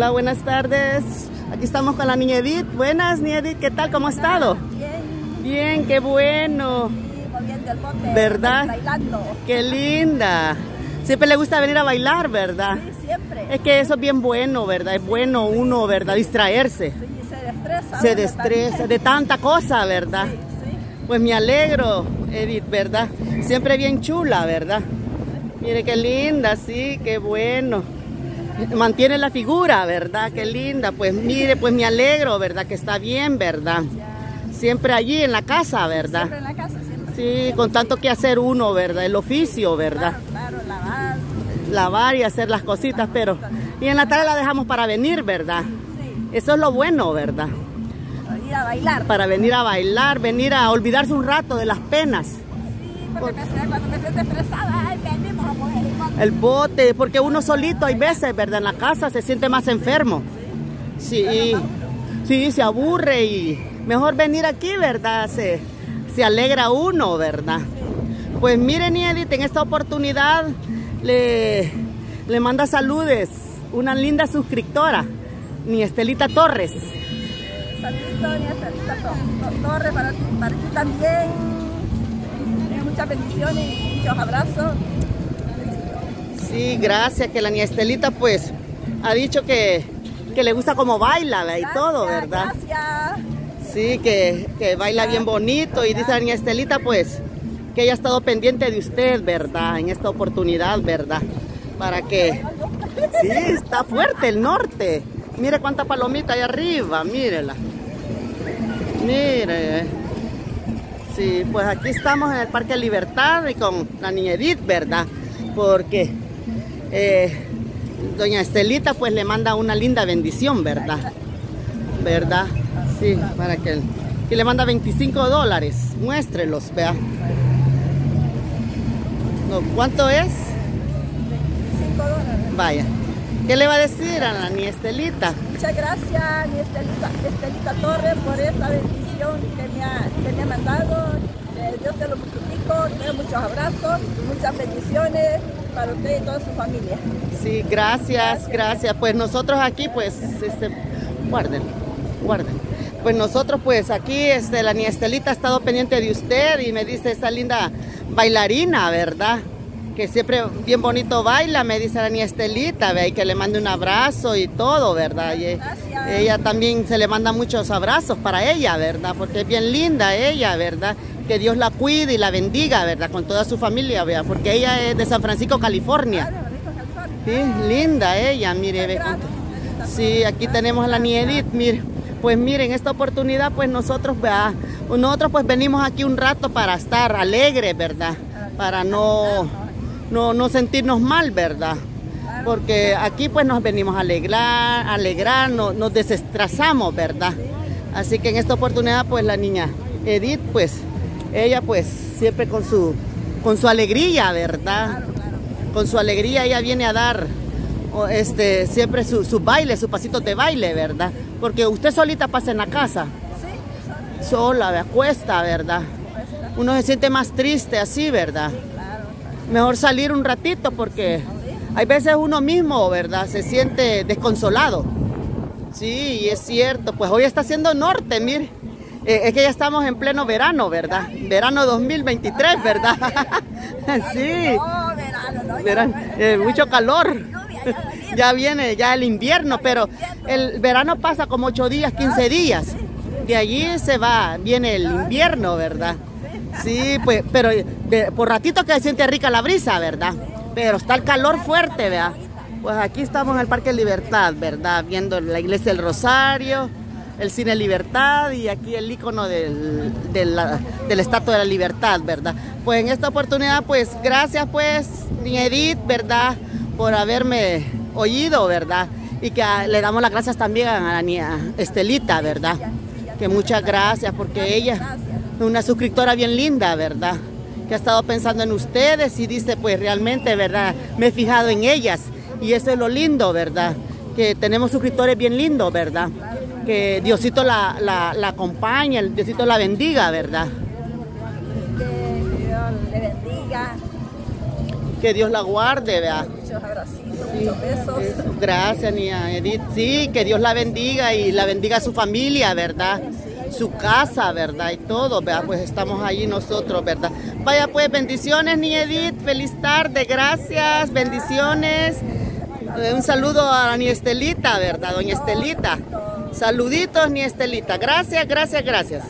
Hola, buenas tardes. Aquí estamos con la niña Edith. Buenas, niña Edith, ¿qué tal? ¿Cómo ha estado? Bien. Bien, qué bueno. Sí. ¿Verdad? Bailando. Qué linda. Siempre le gusta venir a bailar, ¿verdad? Sí, siempre. Es que eso es bien bueno, ¿verdad? Es bueno uno, ¿verdad? Distraerse. Sí, se destresa. Se destresa de tanta cosa, ¿verdad? Sí, sí. Pues me alegro, Edith, ¿verdad? Siempre bien chula, ¿verdad? Mire qué linda, sí, qué bueno. Mantiene la figura, ¿verdad? Qué linda. Pues mire, pues me alegro, ¿verdad? Que está bien, ¿verdad? Siempre allí en la casa, ¿verdad? Siempre en la casa, siempre. Sí, con tanto que hacer uno, ¿verdad? El oficio, ¿verdad? Claro, claro, lavar. Lavar y hacer las cositas, pero... Y en la tarde la dejamos para venir, ¿verdad? Sí, Eso es lo bueno, ¿verdad? para ir a bailar. Para venir a bailar, venir a olvidarse un rato de las penas. Porque me, cuando me siento estresada, ay, venimos a poner el bote. El bote, porque uno solito hay veces, ¿verdad? En la casa se siente más enfermo. Sí, sí, se aburre y mejor venir aquí, ¿verdad? Se, se alegra uno, ¿verdad? Pues miren, Edith, en esta oportunidad le, le manda saludes una linda suscriptora, mi Estelita Torres. Sarita To- To- Torres, para ti, para ti también. Muchas bendiciones y muchos abrazos. Sí, gracias, que la niña Estelita pues ha dicho que, que le gusta como baila y todo, ¿verdad? Gracias. Sí, que, que baila bien bonito y dice la niña Estelita pues que ella ha estado pendiente de usted, ¿verdad? En esta oportunidad, ¿verdad? Para que... Sí, está fuerte el norte. Mire cuánta palomita hay arriba, mírela. Mire. Sí, pues aquí estamos en el Parque Libertad y con la niña Edith, ¿verdad? Porque eh, doña Estelita pues le manda una linda bendición, ¿verdad? ¿Verdad? Sí, para que... Y le manda 25 dólares. Muéstrelos, vea. No, ¿Cuánto es? 5 dólares. Vaya. ¿Qué le va a decir a la niña Estelita? Muchas gracias, mi Estelita, Estelita Torres, por esta bendición que me ha, que me ha mandado. Lo multiplico, muchos abrazos, muchas bendiciones para usted y toda su familia. Sí, gracias, gracias. Pues nosotros aquí, pues, este, guarden, guarden. Pues nosotros, pues aquí, este, la niña Estelita ha estado pendiente de usted y me dice esa linda bailarina, ¿verdad? Que siempre bien bonito baila, me dice la niña Estelita, ¿ve? y que le mande un abrazo y todo, ¿verdad? Y, ella también se le manda muchos abrazos para ella, ¿verdad? Porque es bien linda ella, ¿verdad? Que Dios la cuide y la bendiga, ¿verdad? Con toda su familia, ¿verdad? Porque ella es de San Francisco, California. Sí, linda ella, mire. ve Sí, aquí tenemos a la niña Edith, mire. Pues miren, esta oportunidad, pues nosotros, vea, nosotros pues venimos aquí un rato para estar alegres, ¿verdad? Para no, no, no sentirnos mal, ¿verdad? Porque aquí pues nos venimos a alegrar, a alegrar, no- nos desestresamos, ¿verdad? Así que en esta oportunidad, pues la niña Edith, pues ella pues siempre con su, con su alegría, ¿verdad? Con su alegría ella viene a dar este, siempre su, su baile, su pasito de baile, ¿verdad? Porque usted solita pasa en la casa, Sí, sola, ¿verdad? cuesta, ¿verdad? Uno se siente más triste así, ¿verdad? claro. Mejor salir un ratito porque hay veces uno mismo, ¿verdad? Se siente desconsolado. Sí, y es cierto. Pues hoy está haciendo norte, mire. Eh, es que ya estamos en pleno verano, ¿verdad? Verano 2023, ¿verdad? sí. No, verano, eh, mucho calor. Ya viene ya el invierno, pero el verano pasa como 8 días, 15 días. De allí se va, viene el invierno, ¿verdad? Sí, pues, pero eh, por ratito que se siente rica la brisa, ¿verdad? Pero está el calor fuerte, ¿verdad? Pues aquí estamos en el Parque Libertad, ¿verdad? Viendo la iglesia del Rosario, el cine Libertad y aquí el icono del, del, Estatua de la Libertad, ¿verdad? Pues en esta oportunidad, pues gracias pues, niña Edith, ¿verdad? Por haberme oído, ¿verdad? Y que le damos las gracias también a la niña Estelita, ¿verdad? Que muchas gracias porque ella es una suscriptora bien linda, ¿verdad? Que ha estado pensando en ustedes y dice, pues realmente, ¿verdad? Me he fijado en ellas y eso es lo lindo, ¿verdad? Que tenemos suscriptores bien lindos, ¿verdad? Que Diosito la, la, la acompañe, el Diosito la bendiga, ¿verdad? Que Dios le bendiga. Que Dios la guarde, ¿verdad? Muchos abracitos. muchos besos. Eso, Gracias, niña Edith. Sí, que Dios la bendiga y la bendiga a su familia, ¿verdad? Su casa, ¿verdad? Y todo, ¿verdad? Pues estamos allí nosotros, ¿verdad? Vaya, pues bendiciones, niña Edith. Feliz tarde, gracias, bendiciones. Eh, Un saludo a ni Estelita, ¿verdad? Doña Estelita. Saluditos, ni Estelita. Gracias, gracias, gracias.